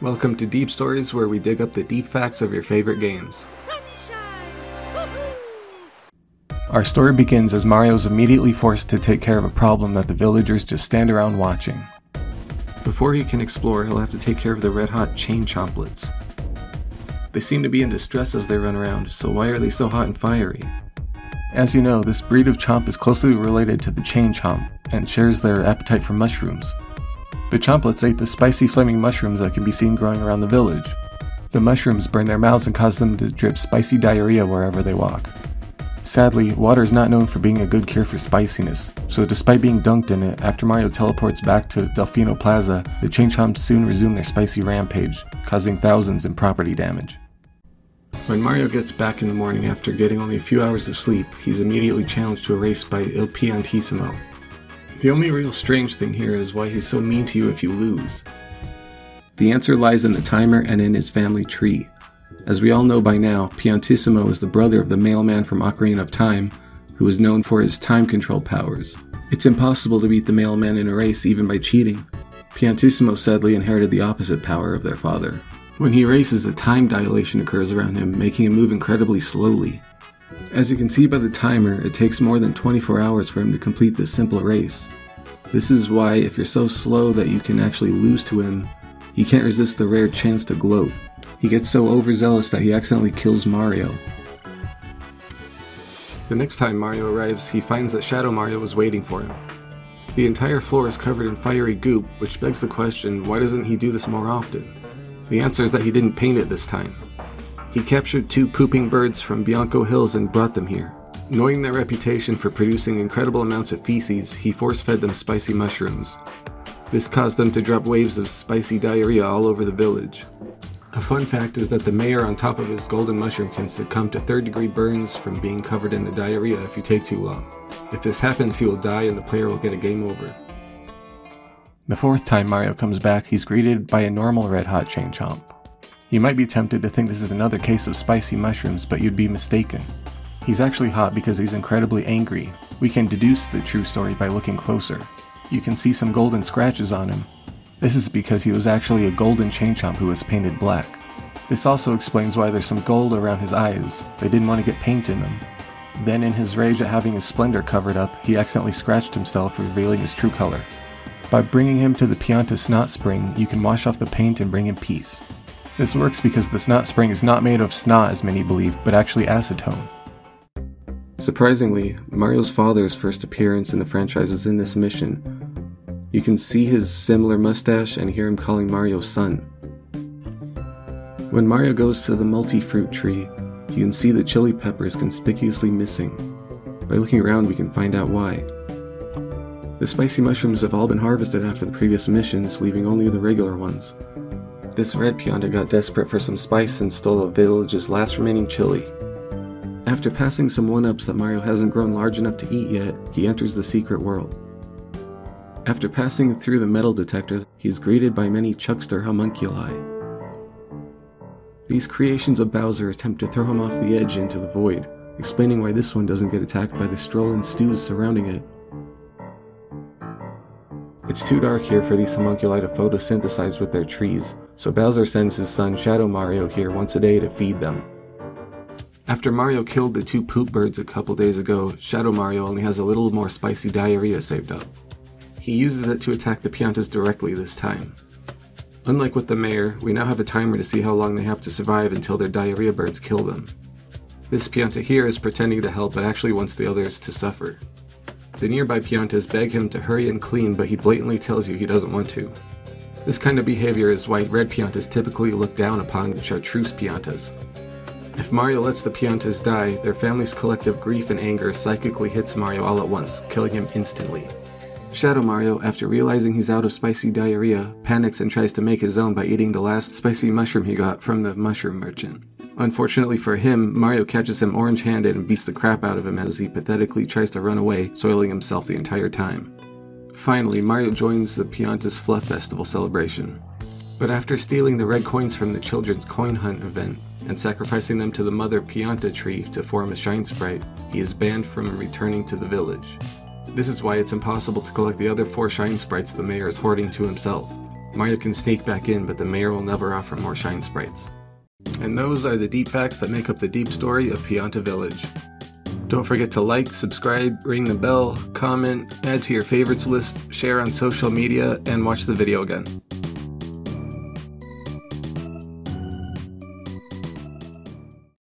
Welcome to Deep Stories, where we dig up the deep facts of your favorite games. Our story begins as Mario is immediately forced to take care of a problem that the villagers just stand around watching. Before he can explore, he'll have to take care of the red hot chain chomplets. They seem to be in distress as they run around, so why are they so hot and fiery? As you know, this breed of chomp is closely related to the chain chomp and shares their appetite for mushrooms. The chomplets ate the spicy flaming mushrooms that can be seen growing around the village. The mushrooms burn their mouths and cause them to drip spicy diarrhea wherever they walk. Sadly, water is not known for being a good cure for spiciness, so despite being dunked in it, after Mario teleports back to Delfino Plaza, the chain chomps soon resume their spicy rampage, causing thousands in property damage. When Mario gets back in the morning after getting only a few hours of sleep, he's immediately challenged to a race by Il Piantissimo. The only real strange thing here is why he's so mean to you if you lose. The answer lies in the timer and in his family tree. As we all know by now, Piantissimo is the brother of the mailman from Ocarina of Time, who is known for his time control powers. It's impossible to beat the mailman in a race even by cheating. Piantissimo sadly inherited the opposite power of their father. When he races, a time dilation occurs around him, making him move incredibly slowly. As you can see by the timer, it takes more than 24 hours for him to complete this simple race. This is why, if you're so slow that you can actually lose to him, he can't resist the rare chance to gloat. He gets so overzealous that he accidentally kills Mario. The next time Mario arrives, he finds that Shadow Mario is waiting for him. The entire floor is covered in fiery goop, which begs the question why doesn't he do this more often? The answer is that he didn't paint it this time. He captured two pooping birds from Bianco Hills and brought them here. Knowing their reputation for producing incredible amounts of feces, he force fed them spicy mushrooms. This caused them to drop waves of spicy diarrhea all over the village. A fun fact is that the mayor on top of his golden mushroom can succumb to third degree burns from being covered in the diarrhea if you take too long. If this happens, he will die and the player will get a game over. The fourth time Mario comes back, he's greeted by a normal red hot chain chomp. You might be tempted to think this is another case of spicy mushrooms, but you'd be mistaken. He's actually hot because he's incredibly angry. We can deduce the true story by looking closer. You can see some golden scratches on him. This is because he was actually a golden chain chomp who was painted black. This also explains why there's some gold around his eyes. They didn't want to get paint in them. Then, in his rage at having his splendor covered up, he accidentally scratched himself, revealing his true color. By bringing him to the Pianta Snot Spring, you can wash off the paint and bring him peace. This works because the Snot Spring is not made of snot as many believe, but actually acetone. Surprisingly, Mario's father's first appearance in the franchise is in this mission. You can see his similar mustache and hear him calling Mario son. When Mario goes to the multi-fruit tree, you can see the chili pepper is conspicuously missing. By looking around we can find out why. The spicy mushrooms have all been harvested after the previous missions, leaving only the regular ones. This red Pianta got desperate for some spice and stole the village's last remaining chili. After passing some one-ups that Mario hasn't grown large enough to eat yet, he enters the secret world. After passing through the metal detector, he is greeted by many Chuckster homunculi. These creations of Bowser attempt to throw him off the edge into the void, explaining why this one doesn't get attacked by the Stroll stews surrounding it. It's too dark here for these homunculi to photosynthesize with their trees, so Bowser sends his son Shadow Mario here once a day to feed them. After Mario killed the two poop birds a couple days ago, Shadow Mario only has a little more spicy diarrhea saved up. He uses it to attack the Piantas directly this time. Unlike with the mayor, we now have a timer to see how long they have to survive until their diarrhea birds kill them. This Pianta here is pretending to help but actually wants the others to suffer. The nearby Piantas beg him to hurry and clean, but he blatantly tells you he doesn't want to. This kind of behavior is why red Piantas typically look down upon chartreuse Piantas. If Mario lets the Piantas die, their family's collective grief and anger psychically hits Mario all at once, killing him instantly. Shadow Mario, after realizing he's out of spicy diarrhea, panics and tries to make his own by eating the last spicy mushroom he got from the mushroom merchant. Unfortunately for him, Mario catches him orange handed and beats the crap out of him as he pathetically tries to run away, soiling himself the entire time. Finally, Mario joins the Piantas Fluff Festival celebration. But after stealing the red coins from the children's coin hunt event and sacrificing them to the mother Pianta tree to form a shine sprite, he is banned from returning to the village. This is why it's impossible to collect the other four shine sprites the mayor is hoarding to himself. Mario can sneak back in, but the mayor will never offer more shine sprites. And those are the deep facts that make up the deep story of Pianta Village. Don't forget to like, subscribe, ring the bell, comment, add to your favorites list, share on social media, and watch the video again.